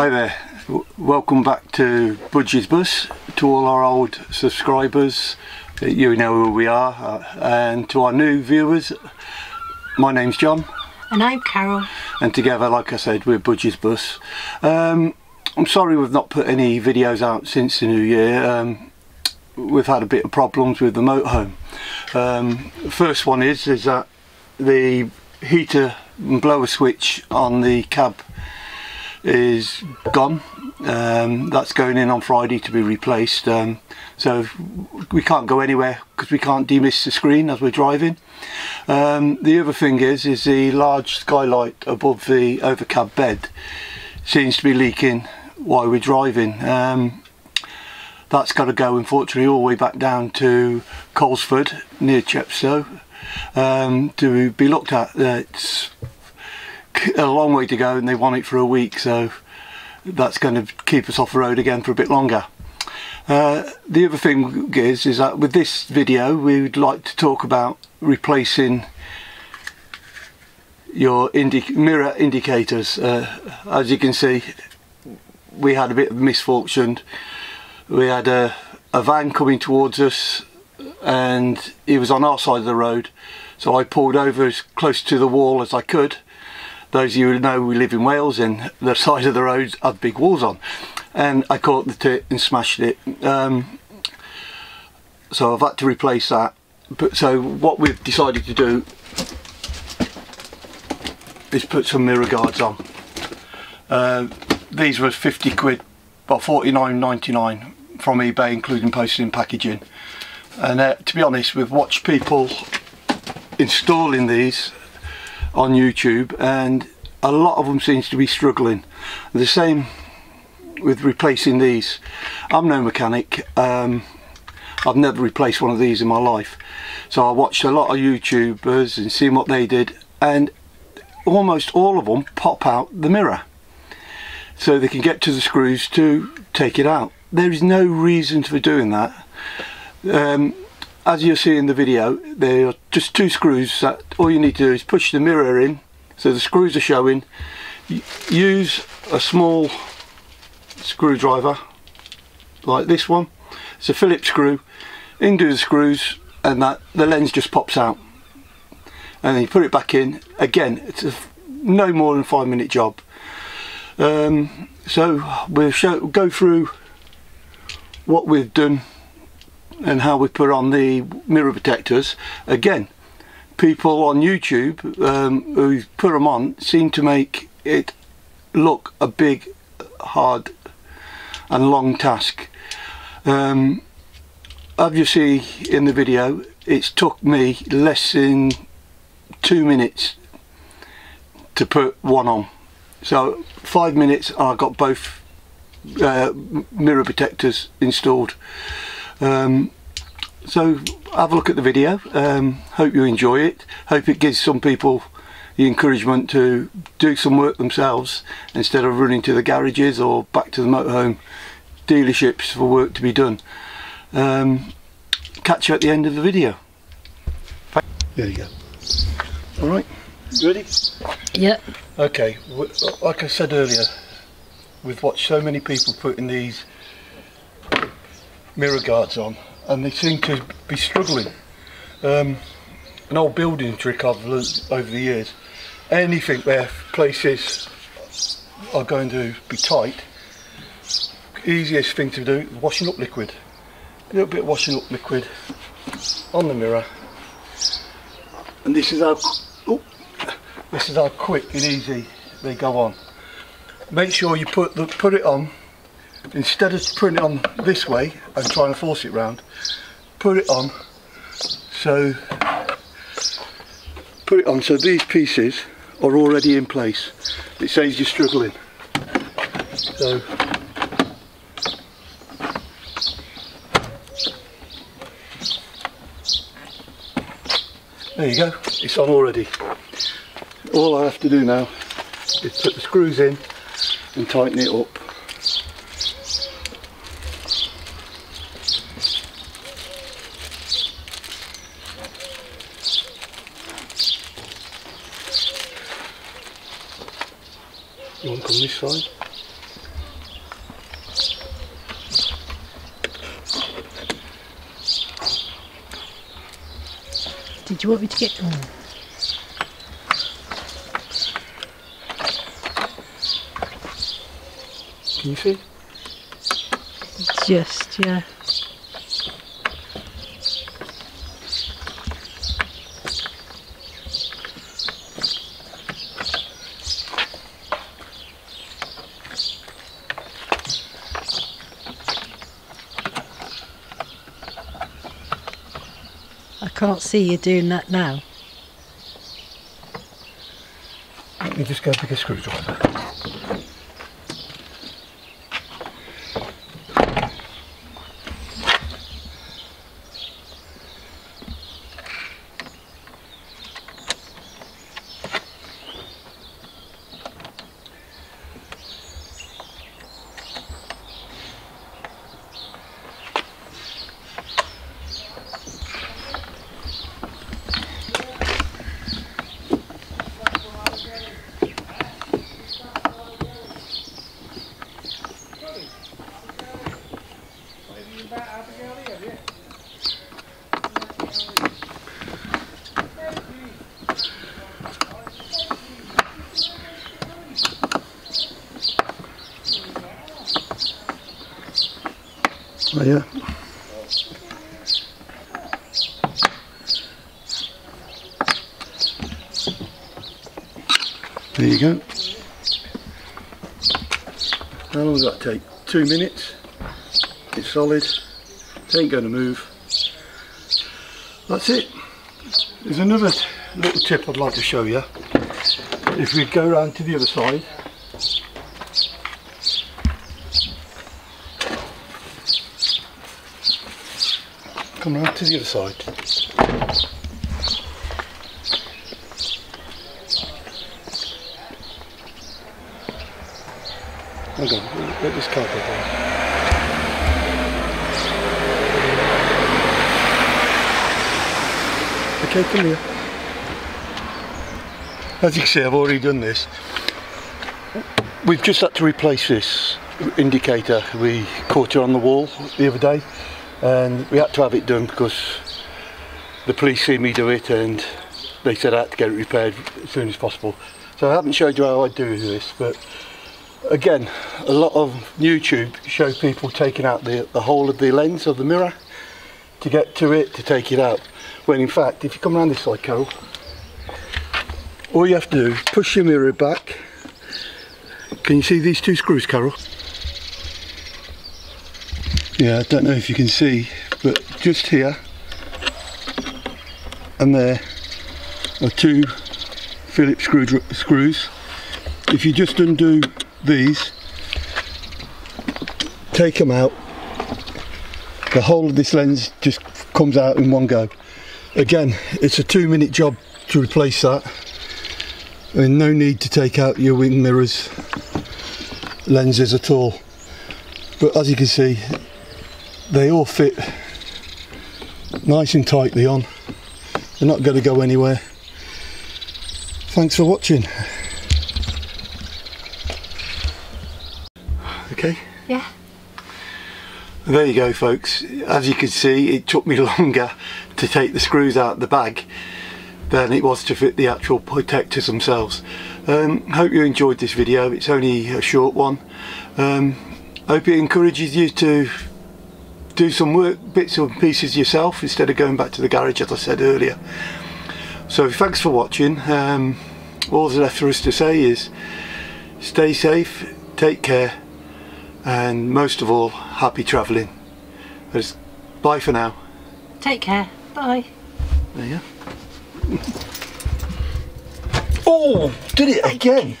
Hi there, w- welcome back to Budge's Bus. To all our old subscribers, uh, you know who we are, uh, and to our new viewers, my name's John, And I'm Carol. and together, like I said, we're Budge's Bus. Um, I'm sorry we've not put any videos out since the new year. Um, we've had a bit of problems with the motorhome. Um, first one is is that the heater and blower switch on the cab is gone. Um, that's going in on Friday to be replaced. Um, so we can't go anywhere because we can't demist the screen as we're driving. Um, the other thing is, is the large skylight above the overcab bed seems to be leaking while we're driving. Um, that's got to go unfortunately all the way back down to Coleford near Chepstow um, to be looked at. It's a long way to go and they want it for a week so that's going to keep us off the road again for a bit longer. Uh, the other thing is, is that with this video we would like to talk about replacing your indi mirror indicators. Uh, as you can see we had a bit of misfortune. We had a, a van coming towards us and he was on our side of the road so I pulled over as close to the wall as I could those of you who know we live in Wales and the side of the roads have big walls on. And I caught the tit and smashed it. Um, so I've had to replace that. But so what we've decided to do is put some mirror guards on. Uh, these were 50 quid well 49.99 from eBay including posting and packaging. And uh, to be honest we've watched people installing these on YouTube and a lot of them seems to be struggling. The same with replacing these. I'm no mechanic. Um, I've never replaced one of these in my life. So I watched a lot of YouTubers and seen what they did and almost all of them pop out the mirror. So they can get to the screws to take it out. There is no reason for doing that. Um, as you'll see in the video there are just two screws that all you need to do is push the mirror in so the screws are showing. Use a small screwdriver like this one. It's a Phillips screw. Undo the screws and that the lens just pops out. And then you put it back in. Again it's a no more than five minute job. Um, so we'll show, go through what we've done and how we put on the mirror protectors. Again people on YouTube um, who put them on seem to make it look a big hard and long task. Um, as you see in the video it's took me less than two minutes to put one on. So five minutes and I got both uh, mirror protectors installed um, so have a look at the video. Um, hope you enjoy it. Hope it gives some people the encouragement to do some work themselves instead of running to the garages or back to the motorhome dealerships for work to be done. Um, catch you at the end of the video. There you go. All right. Ready? Yep. Okay, like I said earlier, we've watched so many people putting these mirror guards on and they seem to be struggling. Um, an old building trick I've learnt over the years, anything where places are going to be tight, easiest thing to do washing up liquid. A little bit of washing up liquid on the mirror and this is how oh, this is how quick and easy they go on. Make sure you put the, put it on instead of putting it on this way and trying to force it round. Put it on so put it on so these pieces are already in place. It saves you struggling. So there you go. It's on already all I have to do now is put the screws in and tighten it up. You want to come this side? Did you want me to get them? Can you see? Just, yeah. I can't see you doing that now. Let me just go pick a screwdriver. Oh yeah. There you go. How long does that take? Two minutes. It's solid. It ain't going to move. That's it. There's another little tip I'd like to show you. If we go round to the other side. Come round to the other side. Hold on, let this carpet down. Okay, come here. As you can see, I've already done this. We've just had to replace this indicator. We caught it on the wall the other day and we had to have it done because the police see me do it and they said I had to get it repaired as soon as possible. So I haven't showed you how I do this, but again, a lot of YouTube show people taking out the, the whole of the lens of the mirror to get to it, to take it out. When in fact, if you come around this side, Carol, all you have to do is push your mirror back. Can you see these two screws, Carol? Yeah, I don't know if you can see, but just here and there are two Phillips screw screws. If you just undo these, take them out, the whole of this lens just comes out in one go. Again, it's a two minute job to replace that and no need to take out your wing mirrors lenses at all. But as you can see, they all fit nice and tightly on. They're not going to go anywhere. Thanks for watching. Okay. Yeah. There you go folks. As you can see it took me longer to take the screws out of the bag than it was to fit the actual protectors themselves. Um, hope you enjoyed this video. It's only a short one. Um, hope it encourages you to do some work bits and pieces yourself instead of going back to the garage as I said earlier. So thanks for watching. Um, all that's left for us to say is stay safe, take care and most of all happy travelling. Just bye for now. Take care. Bye. There you go. Oh, did it again.